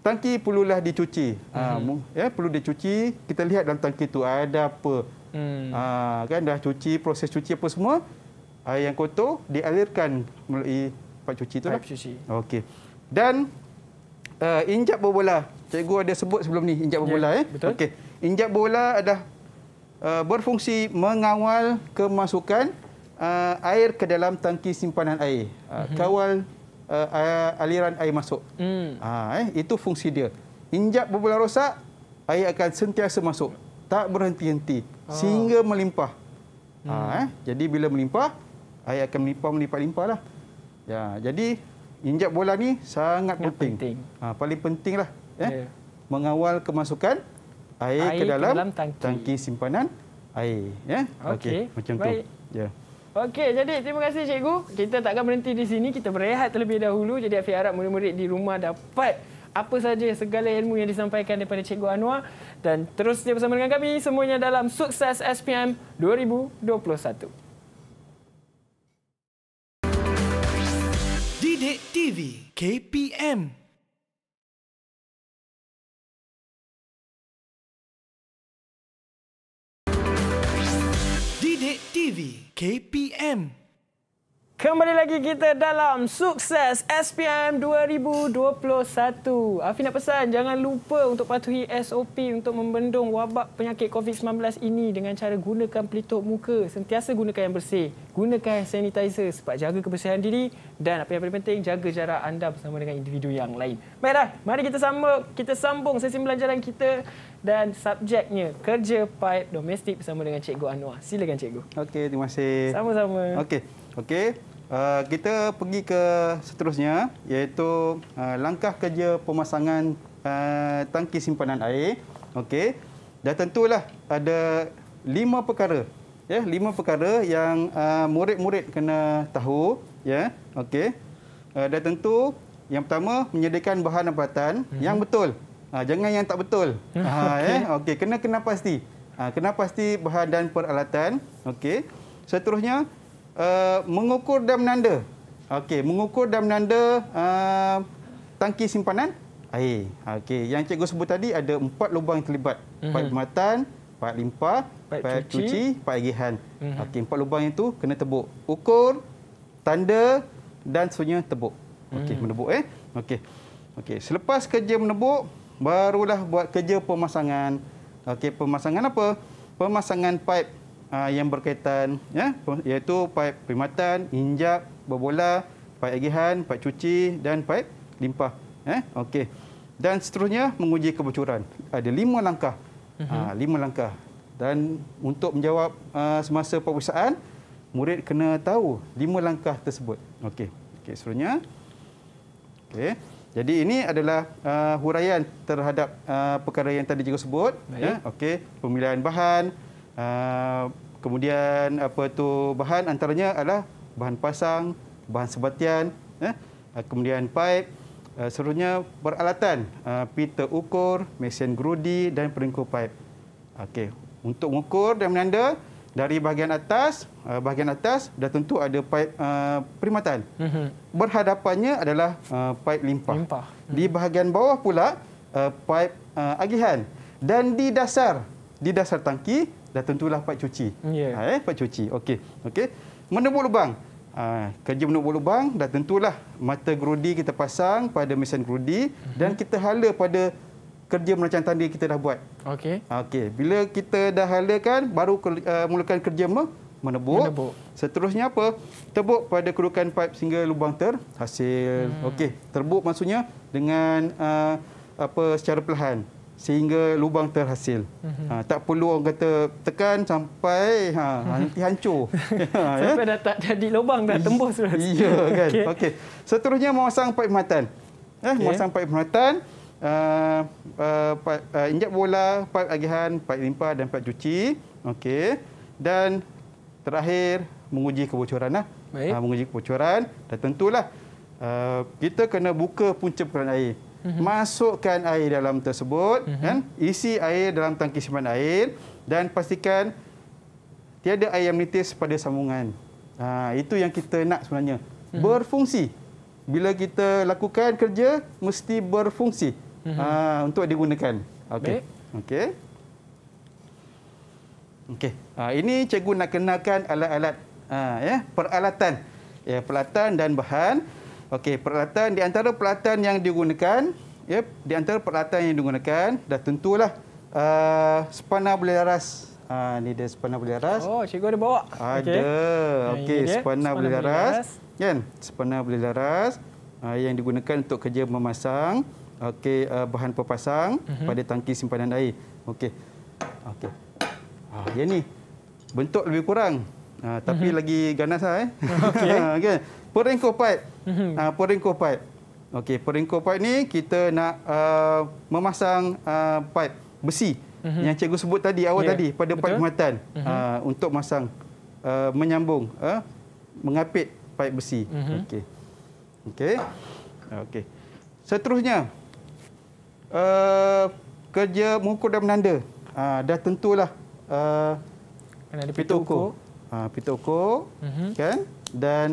tangki perlulah dicuci. Ah, Mhm. mu- ya, perlu dicuci. Kita lihat dalam tangki tu ada apa. Hmm. Ha, kan dah cuci, proses cuci apa semua, air yang kotor dialirkan melalui pipe cuci tu lah. Pipe cuci. Okey. Dan uh, injap berbola. Cikgu ada sebut sebelum ni injap Ya, berbola eh. betul. Okey. Injap bola adalah uh, berfungsi mengawal kemasukan uh, air ke dalam tangki simpanan air. Uh, Kawal uh, uh, aliran air masuk. Hmm. Ha, eh, itu fungsi dia. Injap berbola rosak, air akan sentiasa masuk. Tak berhenti-henti. Oh. Sehingga melimpah. Hmm. Ha, eh, jadi bila melimpah, air akan melimpah, melimpah-limpah lah. Ya, jadi injak bola ni sangat penting. penting. Ha, paling pentinglah ya. Ya. Mengawal kemasukan air, Air ke ke dalam, dalam tangki. simpanan air ya. Okey, macam baik. tu. Ya. Okey, jadi terima kasih cikgu. Kita takkan berhenti di sini. Kita berehat terlebih dahulu. Jadi Afiq harap murid-murid di rumah dapat apa saja segala ilmu yang disampaikan daripada Cikgu Anwar dan terus dia bersama dengan kami semuanya dalam Sukses SPM 2021. Didik TV KPM Didik TV KPM Kembali lagi kita dalam Sukses SPM 2021. Afi nak pesan jangan lupa untuk patuhi SOP untuk membendung wabak penyakit COVID-19 ini dengan cara gunakan pelitup muka. Sentiasa gunakan yang bersih. Gunakan sanitizer sebab jaga kebersihan diri dan apa yang paling penting jaga jarak anda bersama dengan individu yang lain. Baiklah, mari kita sama kita sambung sesi pembelajaran kita dan subjeknya kerja pipe domestik bersama dengan Cikgu Anwar. Silakan Cikgu. Okey, terima kasih. Sama-sama. Okey. Okey. Uh, kita pergi ke seterusnya iaitu uh, langkah kerja pemasangan uh, tangki simpanan air. Okey. Dan tentulah ada lima perkara. Ya, lima perkara yang uh, murid-murid kena tahu, ya. Okey. Uh, dan tentu yang pertama menyediakan bahan peralatan mm-hmm. yang betul. Uh, jangan yang tak betul. Ha okay. eh. Okey, kena kena pasti. Uh, kena pasti bahan dan peralatan. Okey. Seterusnya uh, mengukur dan menanda. Okey, mengukur dan menanda uh, tangki simpanan air. Okey, yang cikgu sebut tadi ada empat lubang yang terlibat. Mm-hmm. Paip perkhidmatan, paip limpah, Paip paip cuci. cuci, paip agihan. Mhm. Okey, empat lubang itu kena tebuk. Ukur, tanda dan seterusnya tebuk. Okey, Mhm. menebuk eh. Okey. Okey, selepas kerja menebuk, barulah buat kerja pemasangan. Okey, pemasangan apa? Pemasangan paip uh, yang berkaitan ya, iaitu paip perkhidmatan, injak, berbola, paip agihan, paip cuci dan paip limpah. Eh, okey. Dan seterusnya menguji kebocoran. Ada lima langkah. Uh, lima langkah. Dan untuk menjawab uh, semasa peperiksaan, murid kena tahu lima langkah tersebut. Okey. Okey, seterusnya. Okey. Jadi ini adalah uh, huraian terhadap uh, perkara yang tadi cikgu sebut. Baik. Ya, okey. Pemilihan bahan, uh, kemudian apa tu bahan antaranya adalah bahan pasang, bahan sebatian, ya. Uh, kemudian pipe, uh, seterusnya peralatan, uh, pita ukur, mesin gerudi dan peringkur pipe. Okey. Untuk mengukur dan menanda dari bahagian atas, uh, bahagian atas dah tentu ada pipe uh, perkhidmatan. Mhm. Berhadapannya adalah uh, pipe limpah. Limpah. Di bahagian bawah pula uh, pipe uh, agihan dan di dasar di dasar tangki dah tentulah pipe cuci. Ya. Ha, eh cuci. Okey. Okey. Menebuk lubang. Ha, kerja menebuk lubang dah tentulah mata gerudi kita pasang pada mesin gerudi Mhm. dan kita hala pada kerja merancang tanding kita dah buat. Okey. Okey, bila kita dah halakan baru uh, mulakan kerja me- menebuk. Menebuk. Seterusnya apa? Tebuk pada kerukan pipe sehingga lubang terhasil. Hmm. Okey, terbuk maksudnya dengan uh, apa secara perlahan sehingga lubang terhasil. Hmm. Ha, tak perlu orang kata tekan sampai ha nanti hancur. ha, Sampai dah tak jadi lubang dah tembus. Ya kan. Okey. Okey. Okay. Seterusnya memasang paip perkhidmatan. Eh, Okey. memasang paip perkhidmatan, uh, uh, paip, uh, injak bola, paip agihan, paip limpah dan paip cuci. Okey. Dan terakhir menguji kebocoran lah. Baik. Uh, menguji kebocoran dan tentulah uh, kita kena buka punca peranan air. Mhm. Masukkan air dalam tersebut kan isi air dalam tangki simpan air dan pastikan tiada air yang menitis pada sambungan. Ha, itu yang kita nak sebenarnya. Mhm. Berfungsi. Bila kita lakukan kerja, mesti berfungsi ha, untuk digunakan. Okey. Okey. Okey. Ha, ini cikgu nak kenalkan alat-alat ha, ya, peralatan. Ya, peralatan dan bahan. Okey, peralatan di antara peralatan yang digunakan, ya, di antara peralatan yang digunakan dah tentulah uh, spana boleh laras. Ha, ni dia spana boleh laras. Oh, cikgu ada bawa. Ada. Okey, dia, spana boleh laras. Kan? Spana boleh laras uh, yang digunakan untuk kerja memasang okey uh, bahan pepasang uh-huh. pada tangki simpanan air. Okey. Okey. Ah, yang ni bentuk lebih kurang Ha, tapi lagi ganas lah eh. Okey. okay. Peringko pipe. Ha, peringko pipe. Okey, peringko pipe ni kita nak uh, memasang uh, pipe besi yang cikgu sebut tadi awal Ya, tadi pada pipe betul. muatan uh, untuk masang uh, menyambung uh, mengapit pipe besi. Okey. Okey. Okey. Seterusnya uh, kerja mengukur dan menanda. Uh, dah tentulah uh, Kena ada pita ukur. Ha, pita ukur Mhm. kan dan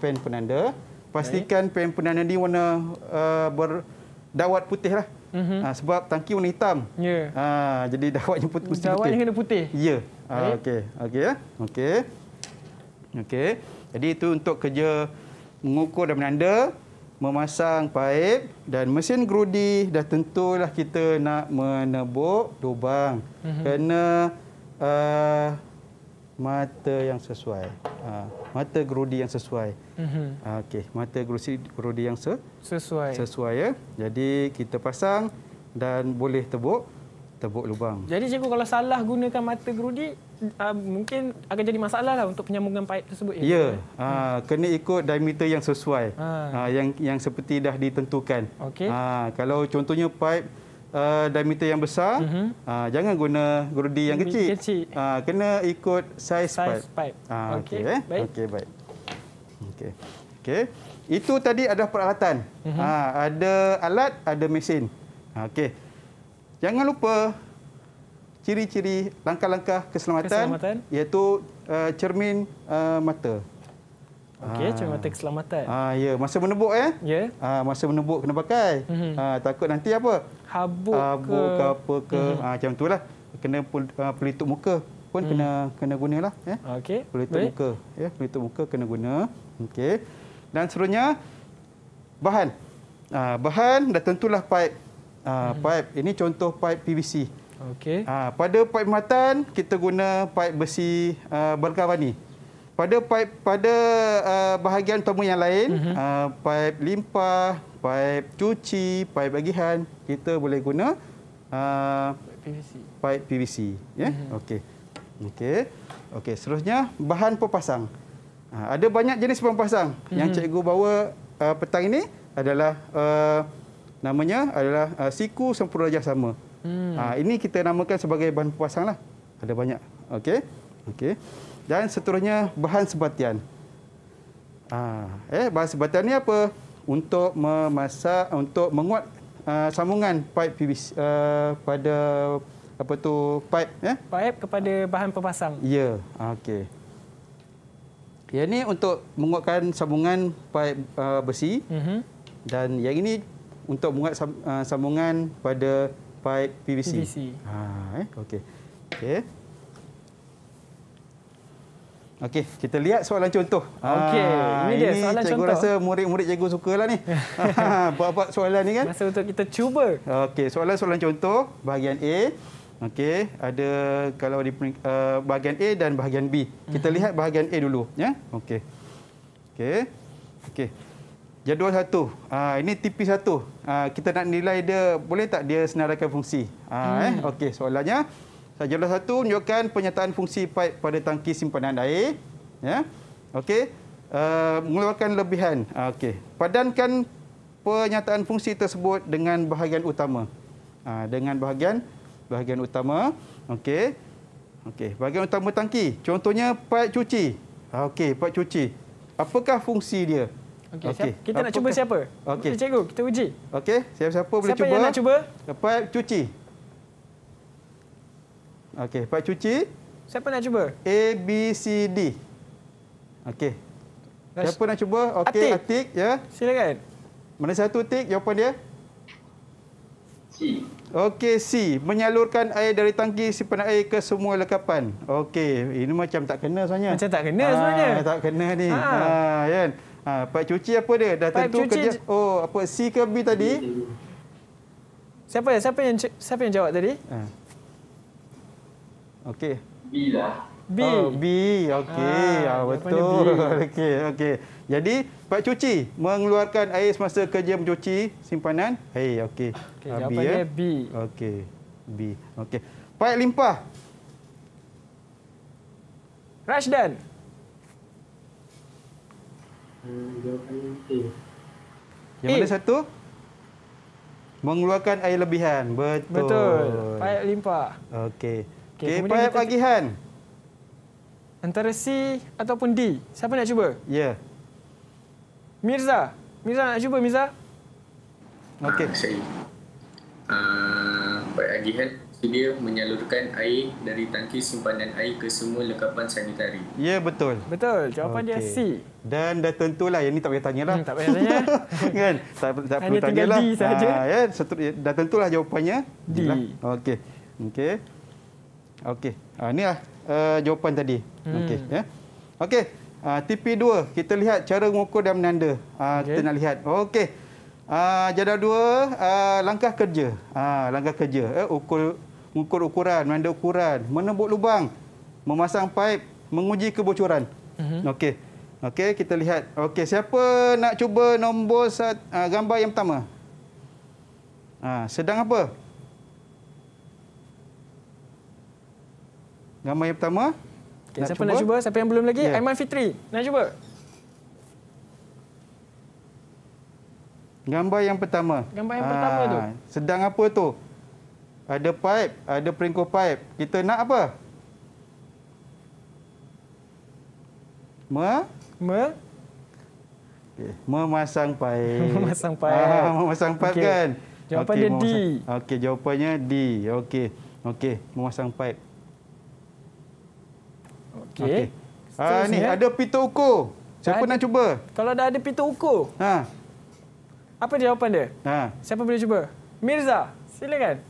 pen penanda. Pastikan pen penanda ni warna uh, berdawat putih lah. Mhm. Ha, sebab tangki warna hitam. Ya. Ha, jadi dawatnya putih putih. Dawatnya kena putih. Ya. Baik. okey. Okey ya. Okey. Okey. Jadi itu untuk kerja mengukur dan menanda, memasang paip dan mesin gerudi dah tentulah kita nak menebuk lubang. Mm-hmm. Kena uh, mata yang sesuai. Uh, mata gerudi yang sesuai. Mhm. Uh, Okey, mata gerudi, gerudi yang se, Sesuai. sesuai ya. Jadi kita pasang dan boleh tebuk tebuk lubang. Jadi cikgu kalau salah gunakan mata gerudi uh, mungkin akan jadi masalah lah untuk penyambungan paip tersebut Ya, ha, kena ikut diameter yang sesuai. Ha. Ha. yang yang seperti dah ditentukan. Okey. Ha, kalau contohnya pipe uh, diameter yang besar, Mhm. ha, jangan guna gerudi yang kecil. kecil. Ha, kena ikut saiz, Saiz pipe. pipe. Ha, Okey, okey eh. baik. Okey, baik. Okey. Okey. Itu tadi ada peralatan. Mhm. Ha, ada alat, ada mesin. Ha, okey. Jangan lupa ciri-ciri langkah-langkah keselamatan, Keselamatan. iaitu uh, cermin uh, mata. Okey, cuma mata keselamatan. Ah ya, masa menebuk eh. Ya. Ah masa menebuk kena pakai. Mhm. Ah takut nanti apa? Habuk, Habuk ke apa ke. Mhm. Ah macam itulah. Kena ah, pelitup muka pun kena kena gunalah eh. Okey. Pelitup Mhm. baik. muka ya, pelitup muka kena guna. Okey. Dan seterusnya bahan. Ah bahan dah tentulah pipe. Ah Mhm. pipe ini contoh pipe PVC. Okey. Ha, pada pipe matan kita guna pipe besi uh, berkarbani. Pada pipe pada uh, bahagian utama yang lain, mm-hmm. uh, pipe limpah, pipe cuci, pipe bagian, kita boleh guna uh, PVC. pipe PVC, ya. Yeah? Mm-hmm. Okey. Okey. Okey, seterusnya bahan pepasang. Ha, ada banyak jenis pepasang. Mm-hmm. Yang cikgu bawa uh, petang ini adalah uh, namanya adalah uh, siku sempurna raja sama. Hmm. Ha, ini kita namakan sebagai bahan pepasang lah. Ada banyak. Okey. Okey. Dan seterusnya bahan sebatian. Ha, eh bahan sebatian ni apa? Untuk memasak untuk menguat uh, sambungan pipe PVC uh, pada apa tu pipe ya. Paip kepada bahan pepasang. Ya, okey. Yang ni untuk menguatkan sambungan pipe uh, besi Mhm. dan yang ini untuk menguat uh, sambungan pada pipe PVC. PVC. Ha, eh, okey. Okey. Okey, kita lihat soalan contoh. Okey, Ah, ini dia soalan cikgu contoh. rasa murid-murid cikgu sukalah ni. Buat-buat soalan ni kan. Masa untuk kita cuba. Okey, soalan-soalan contoh bahagian A. Okey, ada kalau di uh, bahagian A dan bahagian B. Kita Mhm. lihat bahagian A dulu, ya. Okey. Okey. Okey. Jadual satu. Ah ini tipi satu. Ah kita nak nilai dia boleh tak dia senaraikan fungsi? Eh Hmm. okey, soalannya jadual satu menunjukkan penyataan fungsi pipe pada tangki simpanan air, ya. Okey. Uh, mengeluarkan lebihan. Ah okey. Padankan penyataan fungsi tersebut dengan bahagian utama. Ah dengan bahagian bahagian utama. Okey. Okey, bahagian utama tangki. Contohnya pipe cuci. Ah okey, pipe cuci. Apakah fungsi dia? Okey, siap. kita nak cuba siapa? Okey. Cikgu, kita uji. Okey, siapa-siapa boleh Siapa cuba? yang nak cuba? Pipe cuci. Okey, pipe cuci Siapa nak cuba? A B C D. Okey. Siapa nak cuba? Okey, Atik. Atik ya. Silakan. Mana satu tik jawapan dia? C. Okey, C. Menyalurkan air dari tangki simpanan air ke semua lekapan. Okey, ini macam tak kena sebenarnya. Macam tak kena Ah, sebenarnya. Tak kena ni. Ha. Ha, kan? Ha, pipe cuci apa dia? Dah Pipe tentu cuci kerja. Oh, apa C ke B tadi? Siapa siapa yang siapa yang jawab tadi? Ha. Okey. B lah. B. Oh, B. Okey. Ah, Ah, betul. Okey, okey. Jadi, pipe cuci mengeluarkan air semasa kerja mencuci simpanan air. Okey. Okey, Ah, B, jawapannya ya? B. Okey. B. Okey. Pipe limpah. Rashdan. Hmm, A. Yang A. mana satu? Mengeluarkan air lebihan. Betul. Betul. Paip limpah. Okey. Okey, kemudian paip kita- pagihan. Antara C ataupun D. Siapa nak cuba? Ya. Mirza. Mirza nak cuba Mirza? Okey. Ah, saya. Uh, Baik agihan sedia menyalurkan air dari tangki simpanan air ke semua lekapan sanitari. Ya, betul. Betul. Jawapan dia Okey. C. Dan dah tentulah yang ni tak payah tanyalah. Hmm, tak payah tanya. kan? Tak, tak Hanya perlu tinggal tanyalah. D sahaja. Ah, ya, dah tentulah jawapannya. D. Lah. Okey. Okey. Okey. Ah ni lah uh, jawapan tadi. Hmm. Okey, ya. Okey. Uh, TP2 kita lihat cara mengukur dan menanda. Uh, Okey. kita nak lihat. Okey. Uh, jadual dua uh, langkah kerja. Uh, langkah kerja. Eh, ukur ukur ukuran, menanda ukuran, menembuk lubang, memasang paip, menguji kebocoran. Mhm. Okey. Okey, kita lihat. Okey, siapa nak cuba nombor sat, uh, gambar yang pertama? Ah, sedang apa? Gambar yang pertama? Okay, siapa nak cuba? Siapa yang belum lagi? Ya. Aiman Fitri. Nak cuba? Gambar yang pertama. Gambar yang pertama tu. Sedang apa tu? Ada pipe, ada peringkuk pipe. Kita nak apa? Me? Me? Okay. Memasang pipe. Memasang pipe. Ah, memasang pipe Okey. kan? Jawapan Okey, dia D. memasang- Okey, jawapannya D. Okey. Okey, memasang pipe. Okey. Ah ni ada pita ukur. Siapa Ada- nak cuba? Kalau dah ada pita ukur, Ha. apa jawapan dia? Ha. Siapa boleh cuba? Mirza, silakan.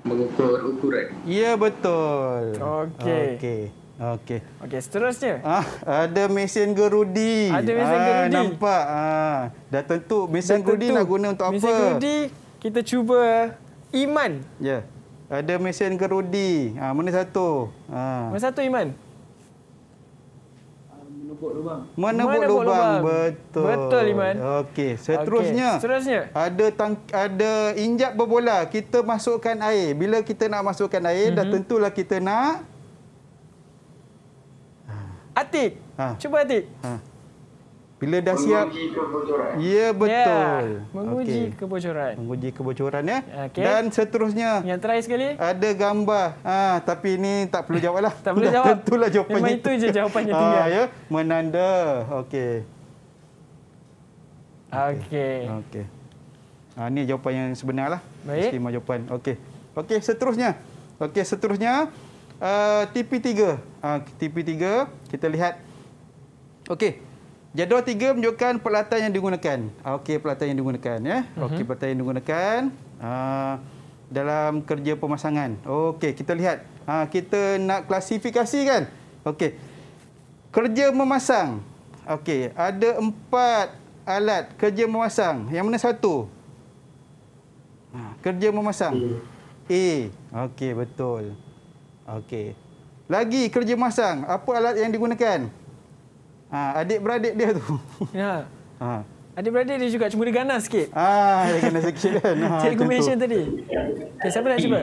Mengukur ukuran. Ya betul. Okey. Okey. Okey. Okey, seterusnya. Ah, ada mesin gerudi. Ada mesin ah, gerudi. Nampak. Ah, dah tentu mesin Dah gerudi tentu. nak guna untuk Mesin apa? gerudi, kita cuba Iman. Ya. Ada mesin gerudi. Ah, mana satu? Ah. Mana satu Iman? Lubang. Menebuk lubang. lubang. Betul. Betul, Iman. Okey, seterusnya. Okey, seterusnya. Ada tang ada injap berbola. Kita masukkan air. Bila kita nak masukkan air, mm-hmm. dah Mhm. tentulah kita nak Atik. Ha. Cuba Atik. ha. Bila dah siap. Menguji kebocoran. Ya, betul. Ya, menguji Okey. kebocoran. Menguji kebocoran ya. Okey. Dan seterusnya Yang terakhir sekali. ada gambar. Ah, tapi ini tak perlu jawab lah. Tak Dah jawab. Tentulah jawapannya. Memang itu je jawapannya tinggal. Ah, ya. Menanda. Okey. Okey. Okey. Ah, ini jawapan yang sebenar lah. Baik. Skema jawapan. Okey. Okey, seterusnya. Okey, seterusnya. Uh, TP3. Uh, TP3, kita lihat. Okey. Jadual 3 menunjukkan peralatan yang digunakan. Okey, peralatan yang digunakan. ya. Mhm. Okey, peralatan yang digunakan. Uh, dalam kerja pemasangan. Okey, kita lihat. Ha, kita nak klasifikasi kan? Okey. Kerja memasang. Okey, ada empat alat kerja memasang. Yang mana satu? Ha, kerja memasang. A. Okey, betul. Okey. Lagi kerja memasang. Apa alat yang digunakan? Ha, adik-beradik dia tu. Ya. ha. Adik-beradik dia juga cuma dia ganas sikit. Ah, dia kena sikit kan. Ha, Cikgu mention tadi. Okay, siapa nak cuba?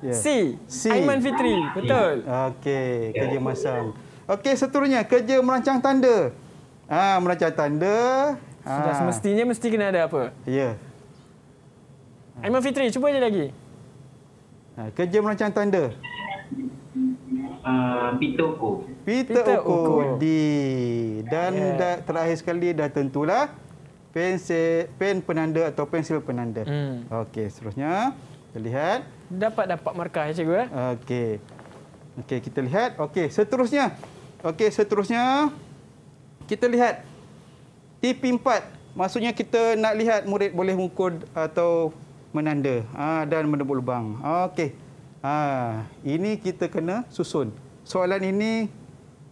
Ya. C. C. Aiman Fitri. Betul. Okey, kerja masang. Okey, seterusnya kerja merancang tanda. Ah, merancang tanda. Sudah Ah, semestinya mesti kena ada apa? Ya. Aiman Fitri, cuba je lagi. Ha, kerja merancang tanda. Uh, pita ukur. Pita, Pita ukur. ukur. D. Dan Yeah. dah, terakhir sekali dah tentulah pensel pen penanda atau pensil penanda. Hmm. Okey, seterusnya kita lihat. Dapat dapat markah ya cikgu eh? Okey. Okey, kita lihat. Okey, seterusnya. Okey, seterusnya kita lihat TP4. Maksudnya kita nak lihat murid boleh mengukur atau menanda ha, dan menebuk lubang. Okey. Ha, ini kita kena susun. Soalan ini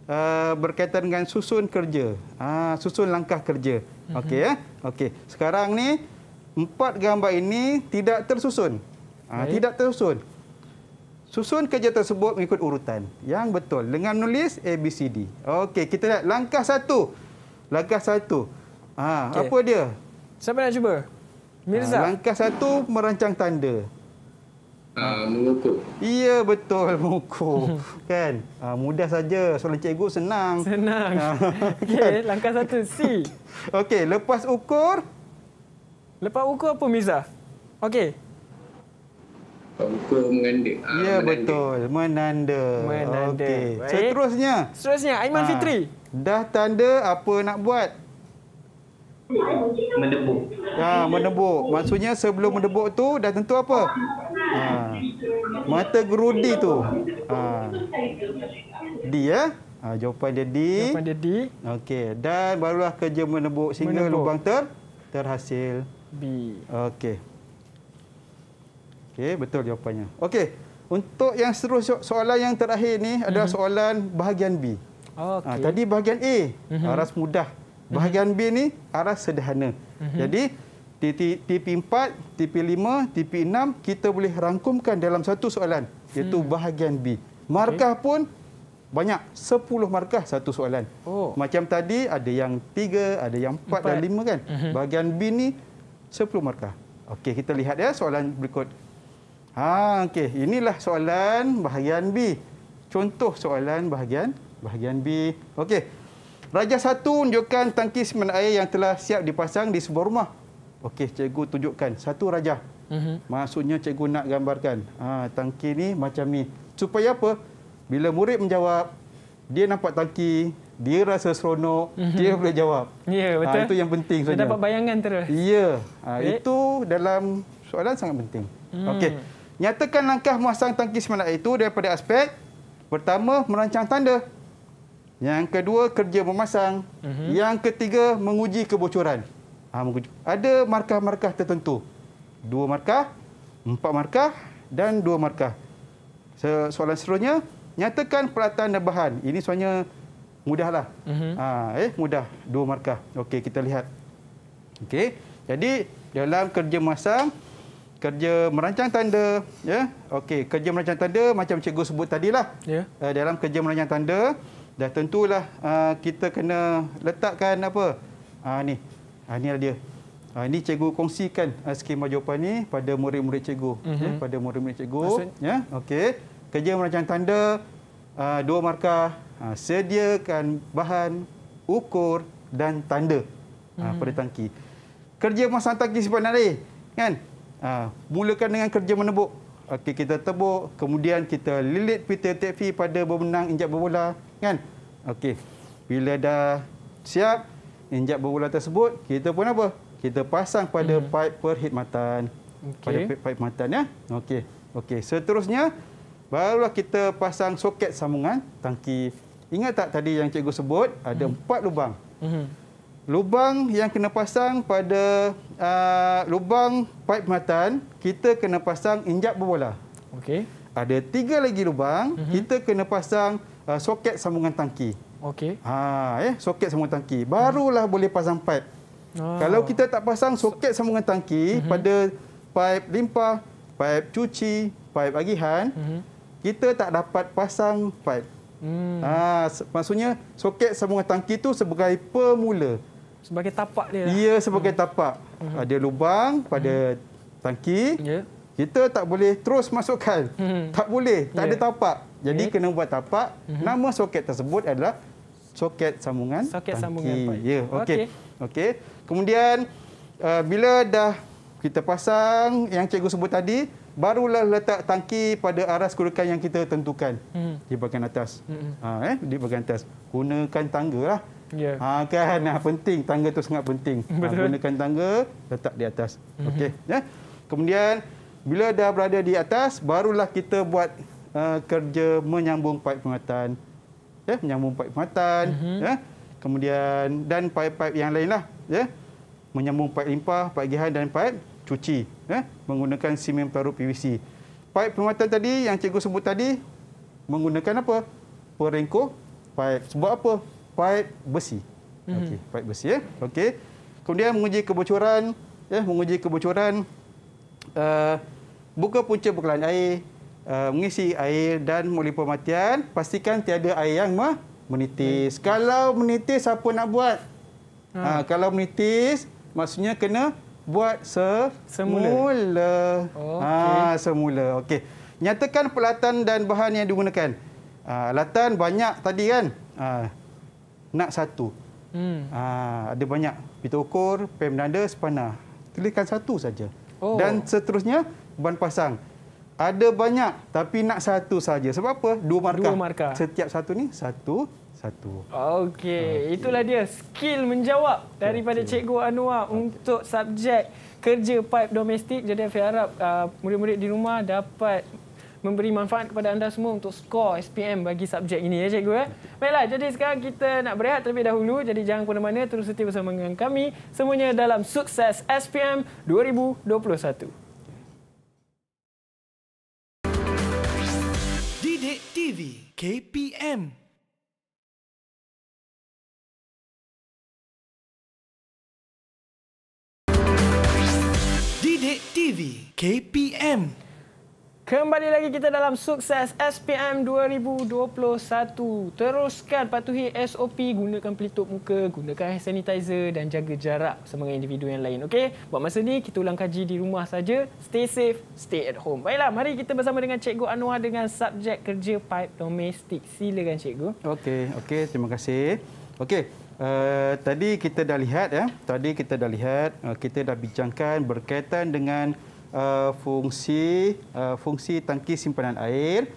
uh, berkaitan dengan susun kerja. Ha, susun langkah kerja. Okey ya. Okey. Sekarang ni empat gambar ini tidak tersusun. Ha, Baik. tidak tersusun. Susun kerja tersebut mengikut urutan. Yang betul. Dengan menulis A, B, C, D. Okey, kita lihat langkah satu. Langkah satu. Ha, Okey. Apa dia? Siapa nak cuba? Ha, Mirza. langkah satu, merancang tanda. Uh, mengukur. Ya betul mengukur. kan? Ah, mudah saja. Soalan cikgu senang. Senang. Ah, Okey, langkah satu C. Okey, lepas ukur Lepas ukur apa Miza? Okey. Ukur menganda. Uh, Ya betul, menanda. Menanda. Okey. Seterusnya. Seterusnya Aiman Ah, Fitri. Dah tanda apa nak buat? Mendebuk. Ha, menebuk. Maksudnya sebelum menebuk tu dah tentu apa? Ha. Mata gerudi tu. Ha. D ya? Ha, jawapan dia D. Jawapan dia D. Okey, dan barulah kerja menebuk sehingga Menebuk. lubang ter terhasil. B. Okey. Okey, betul jawapannya. Okey, untuk yang seterusnya soalan yang terakhir ni adalah soalan bahagian B. Okey. Ha, tadi bahagian A, aras mudah. Bahagian B ni aras sederhana. Jadi TP, TP4, TP5, TP6 kita boleh rangkumkan dalam satu soalan iaitu bahagian B. Markah pun banyak 10 markah satu soalan. Oh. Macam tadi ada yang 3, ada yang 4 dan Empat. 5 kan. Bahagian B ni 10 markah. Okey, kita lihat ya soalan berikut. Ha, okey, inilah soalan bahagian B. Contoh soalan bahagian bahagian B. Okey. Raja satu tunjukkan tangki simpanan air yang telah siap dipasang di sebuah rumah. Okey, cikgu tunjukkan satu raja. Mhm. Maksudnya cikgu nak gambarkan. Ha, tangki ni macam ni. Supaya apa? Bila murid menjawab, dia nampak tangki, dia rasa seronok, dia boleh jawab. Ya, betul. Ha, itu yang penting Dia saja. dapat bayangan terus. Ya, ha, Baik. itu dalam soalan sangat penting. Hmm. Okey. Nyatakan langkah memasang tangki air itu daripada aspek pertama merancang tanda. Yang kedua kerja memasang. Mhm. Yang ketiga menguji kebocoran. Ha. Ada markah-markah tertentu. Dua markah, empat markah dan dua markah. So, soalan seterusnya, nyatakan peralatan dan bahan. Ini soalnya mudahlah. Ha, eh mudah, dua markah. Okey, kita lihat. Okey. Jadi dalam kerja masang, kerja merancang tanda, ya. Okey, kerja merancang tanda macam cikgu sebut tadilah. Ya. Uh, dalam kerja merancang tanda, dah tentulah uh, kita kena letakkan apa? Uh, ni. Ah uh, ni dia. Uh, ini cikgu kongsikan uh, skema jawapan ni pada murid-murid cikgu, Mhm. ya, pada murid-murid cikgu, Maksud- ya. Okey. Kerja merancang tanda uh, dua markah, uh, sediakan bahan, ukur dan tanda uh, pada tangki. Kerja masang tangki simpanan air, kan? Uh, mulakan dengan kerja menebuk. Okey, kita tebuk, kemudian kita lilit pita tekfi pada berbenang injap berbola, kan? Okey. Bila dah siap injap berbola tersebut, kita pun apa? Kita pasang pada hmm. pipe perkhidmatan. Okey. Pada pipe perkhidmatan ya. Okey. Okey, seterusnya barulah kita pasang soket sambungan tangki. Ingat tak tadi yang cikgu sebut ada hmm. empat lubang. Mhm. Lubang yang kena pasang pada uh, lubang pipe perkhidmatan, kita kena pasang injap berbola. Okey. Ada tiga lagi lubang, Mhm. kita kena pasang uh, soket sambungan tangki. Okey. Ha, eh, soket sambungan tangki. Barulah boleh pasang pipe. Oh. Kalau kita tak pasang soket sambungan tangki Mhm. pada pipe limpah, pipe cuci, pipe agihan, Mhm. kita tak dapat pasang pipe. Hmm. Ha, maksudnya soket sambungan tangki itu sebagai pemula. Sebagai tapak dia lah. Ia sebagai tapak. Ada lubang pada tangki. Ya. Kita tak boleh terus masukkan. Hmm. Tak boleh, tak Ya. ada tapak. Jadi Ya. kena buat tapak. Nama soket tersebut adalah soket sambungan Soket tangki. sambungan pipe. Ya, okey. Okey. Okey. Kemudian uh, bila dah kita pasang yang cikgu sebut tadi, barulah letak tangki pada aras kedudukan yang kita tentukan Hmm. di bahagian atas. Hmm. Ha, eh, di bahagian atas. Gunakan tangga lah. Ya. Ha, kan ha, penting tangga tu sangat penting. Ha, gunakan tangga letak di atas. Okey ya. Kemudian bila dah berada di atas barulah kita buat uh, kerja menyambung pipe pengatan. Ya, menyambung pipe pengatan ya. Kemudian dan pipe-pipe yang lainlah ya. Menyambung pipe limpah, pipe gihan dan pipe cuci ya menggunakan simen pelarut PVC. Pipe pengatan tadi yang cikgu sebut tadi menggunakan apa? Perengkoh pipe. Sebab apa? Pipe besi. Mm-hmm. Okey, pipe besi ya. Okey. Kemudian menguji kebocoran, ya, menguji kebocoran uh, buka punca bekalan air, uh, mengisi air dan muli pematian, pastikan tiada air yang menitis. Hmm. Kalau menitis apa nak buat? Ha. kalau menitis maksudnya kena buat se Semula. semula. Okey. Ha, semula. Okey. Nyatakan peralatan dan bahan yang digunakan. Ha, alatan banyak tadi kan? Ha, nak satu. Hmm. Ha, ada banyak. Pita ukur, pem nada, spana. Tuliskan satu saja. Oh. Dan seterusnya ban pasang. Ada banyak tapi nak satu saja. Sebab apa? Dua markah. Dua markah. Setiap satu ni satu satu. Okey, itulah dia skill menjawab daripada Cikgu Anwar untuk subjek kerja pipe domestik. Jadi Afiq harap uh, murid-murid di rumah dapat memberi manfaat kepada anda semua untuk skor SPM bagi subjek ini ya Cikgu ya. Baiklah, jadi sekarang kita nak berehat terlebih dahulu. Jadi jangan ke mana-mana, terus setia bersama dengan kami. Semuanya dalam Sukses SPM 2021. KPM Didik TV KPM Kembali lagi kita dalam Sukses SPM 2021. Teruskan patuhi SOP, gunakan pelitup muka, gunakan hand sanitizer dan jaga jarak dengan individu yang lain. Okey? Buat masa ni kita ulang kaji di rumah saja. Stay safe, stay at home. Baiklah, mari kita bersama dengan Cikgu Anwar dengan subjek kerja pipe domestik. Silakan Cikgu. Okey, okey, terima kasih. Okey, uh, tadi kita dah lihat ya, tadi kita dah lihat, uh, kita dah bincangkan berkaitan dengan uh, fungsi uh, fungsi tangki simpanan air,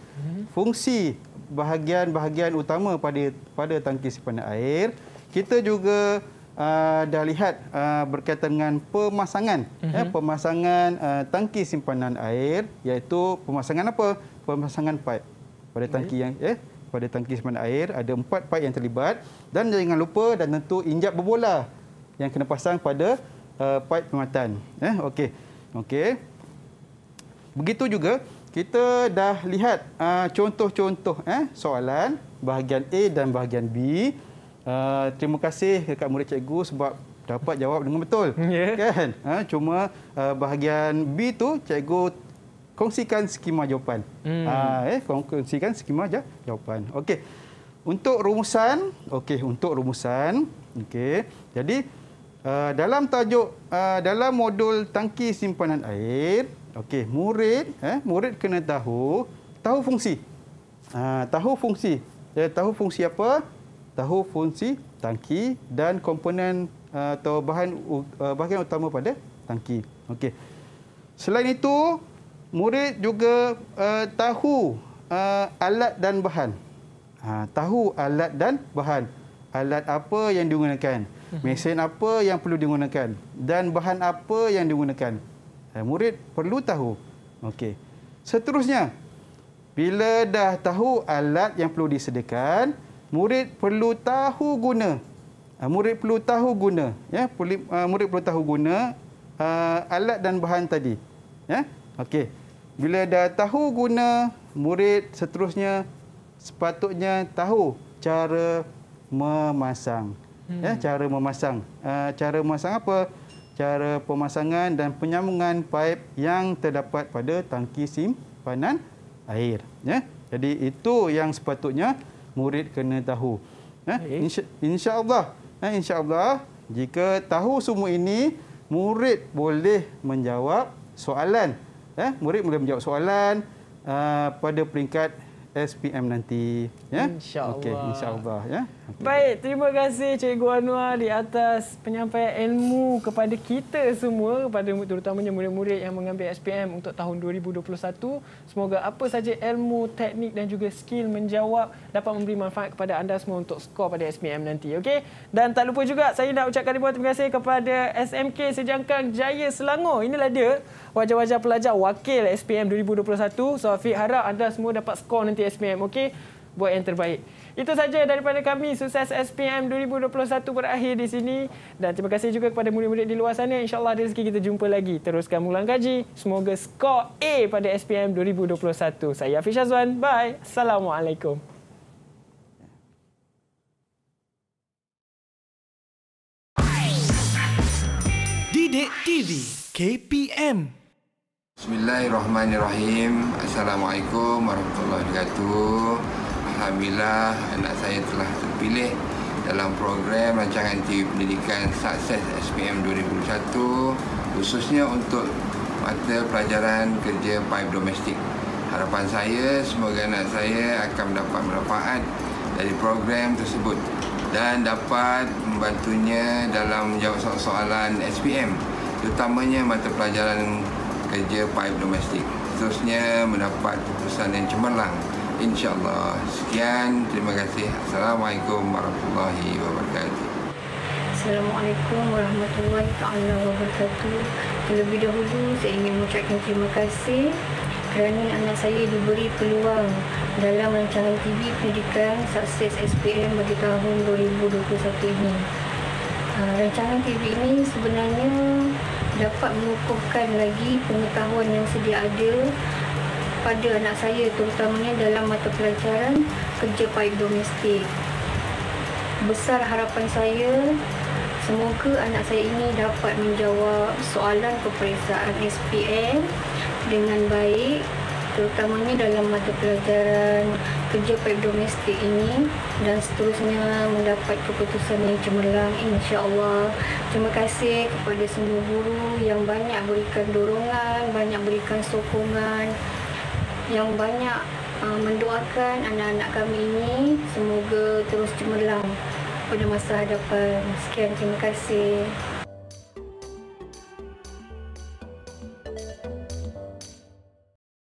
fungsi bahagian-bahagian utama pada pada tangki simpanan air. Kita juga uh, dah lihat uh, berkaitan dengan pemasangan, ya, pemasangan uh, tangki simpanan air, iaitu pemasangan apa? Pemasangan pipe pada tangki yang eh pada tangki simpanan air ada empat pipe yang terlibat dan jangan lupa dan tentu injap berbola yang kena pasang pada uh, pipe pengumatan. Eh okey. Okey. Begitu juga kita dah lihat uh, contoh-contoh eh soalan bahagian A dan bahagian B. Uh, terima kasih dekat murid cikgu sebab dapat jawab dengan betul. Ya. Kan? Ha, cuma uh, bahagian B tu cikgu kongsikan skema jawapan. Hmm. Ha, eh kongsikan skema ja- jawapan. Okey. Untuk rumusan, okey untuk rumusan, okey. Jadi uh, dalam tajuk uh, dalam modul tangki simpanan air, okey, murid eh murid kena tahu tahu fungsi. Uh, tahu fungsi. Ya, tahu fungsi apa? Tahu fungsi tangki dan komponen uh, atau bahan uh, bahagian utama pada tangki. Okey. Selain itu, murid juga uh, tahu uh, alat dan bahan. Ha, tahu alat dan bahan. Alat apa yang digunakan, mesin apa yang perlu digunakan dan bahan apa yang digunakan. Ha, murid perlu tahu. Okey. Seterusnya, bila dah tahu alat yang perlu disediakan, murid perlu tahu guna. Ha, murid perlu tahu guna, ya. Uh, murid perlu tahu guna alat dan bahan tadi. Ya. Okey. Bila dah tahu guna, murid seterusnya sepatutnya tahu cara memasang. Hmm. Ya, cara memasang. Uh, cara memasang apa? Cara pemasangan dan penyambungan pipe yang terdapat pada tangki simpanan air. Ya. Jadi itu yang sepatutnya murid kena tahu. Ya. Baik. Insya, insya-Allah, ya, insya-Allah jika tahu semua ini, murid boleh menjawab soalan. Ya, murid boleh menjawab soalan uh, pada peringkat SPM nanti. Ya. InsyaAllah. Okey, insya-Allah ya. Baik, terima kasih Cikgu Anwar di atas penyampaian ilmu kepada kita semua, kepada terutamanya murid-murid yang mengambil SPM untuk tahun 2021. Semoga apa saja ilmu, teknik dan juga skill menjawab dapat memberi manfaat kepada anda semua untuk skor pada SPM nanti. Okey? Dan tak lupa juga saya nak ucapkan ribuan terima kasih kepada SMK Sejangkang Jaya Selangor. Inilah dia wajah-wajah pelajar wakil SPM 2021. So Afiq harap anda semua dapat skor nanti SPM. Okey? Buat yang terbaik. Itu saja daripada kami. Sukses SPM 2021 berakhir di sini. Dan terima kasih juga kepada murid-murid di luar sana. InsyaAllah rezeki kita jumpa lagi. Teruskan mengulang kaji. Semoga skor A pada SPM 2021. Saya Hafiz Syazwan. Bye. Assalamualaikum. Didik TV KPM Bismillahirrahmanirrahim. Assalamualaikum warahmatullahi wabarakatuh. Alhamdulillah anak saya telah terpilih dalam program rancangan TV Pendidikan Sukses SPM 2021 khususnya untuk mata pelajaran kerja pipe domestik. Harapan saya semoga anak saya akan mendapat manfaat dari program tersebut dan dapat membantunya dalam menjawab soalan-soalan SPM terutamanya mata pelajaran kerja pipe domestik. Seterusnya mendapat keputusan yang cemerlang InsyaAllah. Sekian. Terima kasih. Assalamualaikum warahmatullahi wabarakatuh. Assalamualaikum warahmatullahi taala wabarakatuh. Terlebih dahulu saya ingin mengucapkan terima kasih kerana anak saya diberi peluang dalam rancangan TV pendidikan Sukses SPM bagi tahun 2021 ini. Uh, rancangan TV ini sebenarnya dapat mengukuhkan lagi pengetahuan yang sedia ada pada anak saya terutamanya dalam mata pelajaran kerja paip domestik. Besar harapan saya semoga anak saya ini dapat menjawab soalan peperiksaan SPM dengan baik terutamanya dalam mata pelajaran kerja paip domestik ini dan seterusnya mendapat keputusan yang cemerlang insya-Allah. Terima kasih kepada semua guru yang banyak berikan dorongan, banyak berikan sokongan yang banyak uh, mendoakan anak-anak kami ini semoga terus cemerlang pada masa hadapan. Sekian, terima kasih.